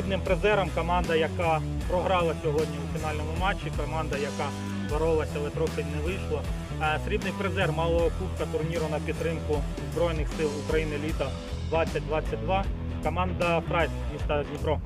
призером команда, яка програла сьогодні у фінальному матчі, команда, яка боролася, але трохи не вийшло. Е, срібний призер малого кубка турніру на підтримку Збройних сил України літа 2022. Команда Прайс міста Дніпро.